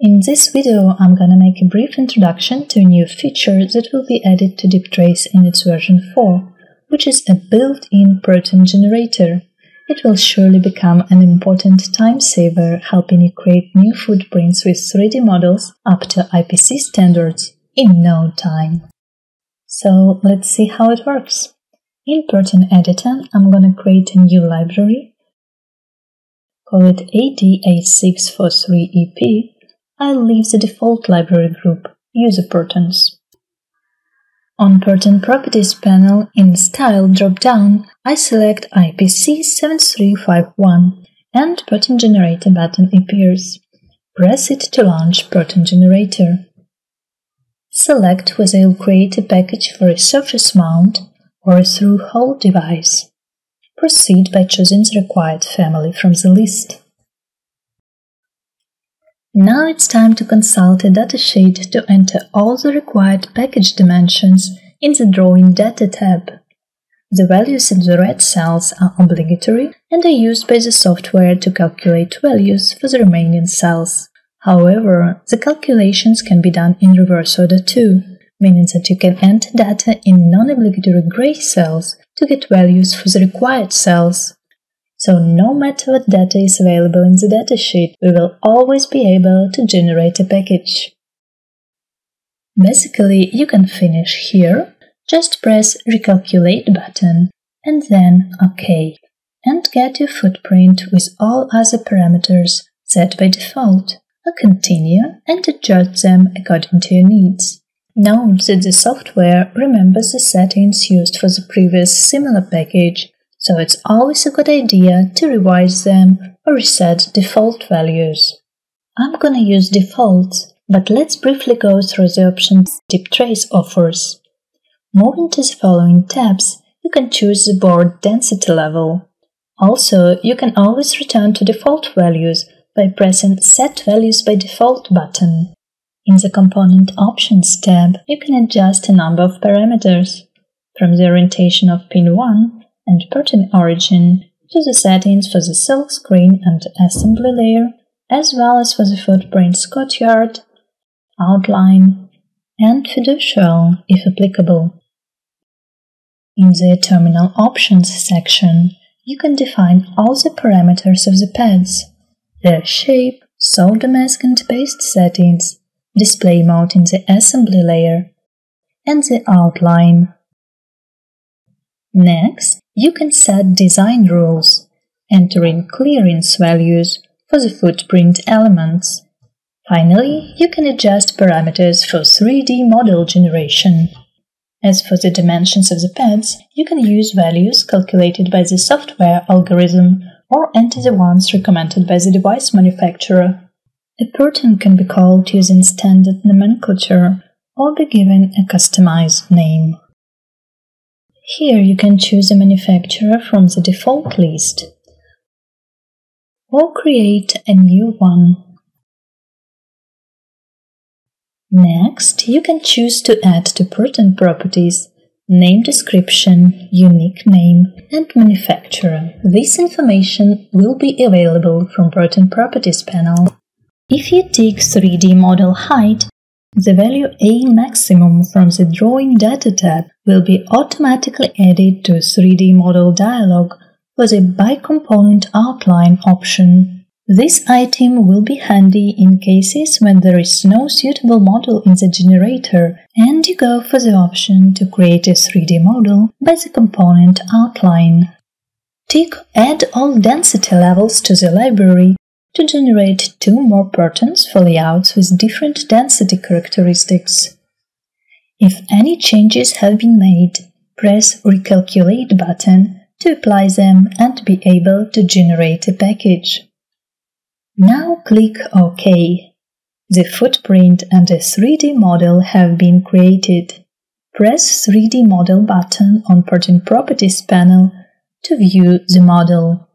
In this video, I'm gonna make a brief introduction to a new feature that will be added to DipTrace in its version 4, which is a built-in pattern generator. It will surely become an important time saver, helping you create new footprints with 3D models up to IPC standards in no time. So let's see how it works. In Pattern Editor, I'm gonna create a new library, call it AD8643EP. I'll leave the default library group, user patterns. On Pattern Properties panel, in Style drop-down, I select IPC7351 and Pattern Generator button appears. Press it to launch Pattern Generator. Select whether you'll create a package for a surface mount or a through-hole device. Proceed by choosing the required family from the list. Now it's time to consult a datasheet to enter all the required package dimensions in the Drawing Data tab. The values in the red cells are obligatory and are used by the software to calculate values for the remaining cells. However, the calculations can be done in reverse order too, meaning that you can enter data in non-obligatory gray cells to get values for the required cells. So no matter what data is available in the datasheet, we will always be able to generate a package. Basically, you can finish here, just press Recalculate button and then OK, and get your footprint with all other parameters set by default, or continue and adjust them according to your needs. Note that the software remembers the settings used for the previous similar package, so it's always a good idea to revise them or reset default values. I'm gonna use defaults, but let's briefly go through the options DipTrace offers. Moving to the following tabs, you can choose the board density level. Also, you can always return to default values by pressing Set Values by Default button. In the Component Options tab, you can adjust a number of parameters, from the orientation of pin 1 and pattern origin to the settings for the silk screen and assembly layer, as well as for the footprint courtyard, outline, and fiducial, if applicable. In the Terminal Options section, you can define all the parameters of the pads, their shape, solder mask and paste settings, display mode in the assembly layer, and the outline. Next, you can set design rules, entering clearance values for the footprint elements. Finally, you can adjust parameters for 3D model generation. As for the dimensions of the pads, you can use values calculated by the software algorithm or enter the ones recommended by the device manufacturer. A pattern can be called using standard nomenclature or be given a customized name. Here you can choose a manufacturer from the default list or create a new one. Next, you can choose to add to pattern properties name description, unique name, and manufacturer. This information will be available from Pattern Properties panel. If you tick 3D model height, the value A maximum from the Drawing Data tab will be automatically added to 3D model dialog with a bi-component outline option. This item will be handy in cases when there is no suitable model in the generator and you go for the option to create a 3D model by the component outline. Tick Add all density levels to the library to generate two more patterns for layouts with different density characteristics. If any changes have been made, press Recalculate button to apply them and be able to generate a package. Now click OK. The footprint and a 3D model have been created. Press 3D Model button on Pattern Properties panel to view the model.